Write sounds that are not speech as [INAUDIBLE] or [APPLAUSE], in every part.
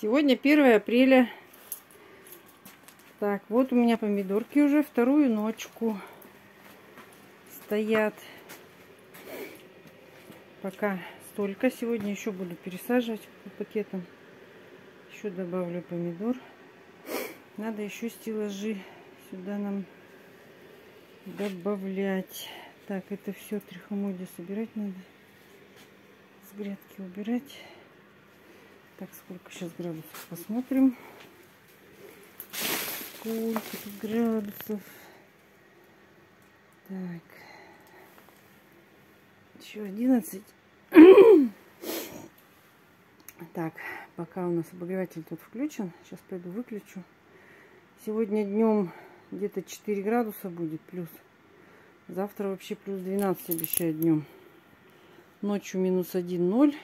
Сегодня 1 апреля. Так, вот у меня помидорки уже вторую ночку стоят. Пока столько. Сегодня еще буду пересаживать по пакетам. Еще добавлю помидор. Надо еще стеллажи сюда нам добавлять. Так, это все трихомодия собирать надо. С грядки убирать. Так, сколько сейчас градусов? Посмотрим. Сколько тут градусов? Так. Еще 11. [COUGHS] так, пока у нас обогреватель тут включен. Сейчас пойду выключу. Сегодня днем где-то 4 градуса будет плюс. Завтра вообще плюс 12 обещают днем. Ночью минус 1, 0.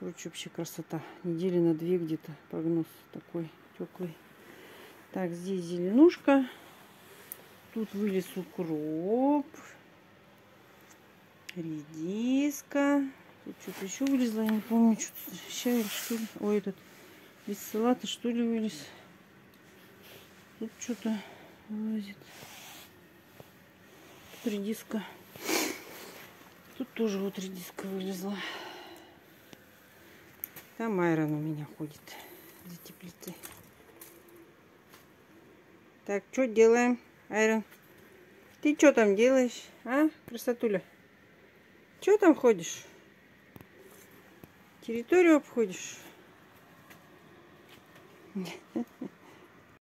Короче, вообще красота. Недели на две где-то прогноз такой теплый. Так, здесь зеленушка. Тут вылез укроп. Редиска. Тут что-то еще вылезло, я не помню, что-то щавель, что ли. Ой, этот из салата, что ли, вылез. Тут что-то вылазит. Тут редиска. Тут тоже вот редиска вылезла. Там Айрон у меня ходит за теплицей. Так, что делаем, Айрон? Ты что там делаешь, а, красотуля? Что там ходишь? Территорию обходишь? [LAUGHS]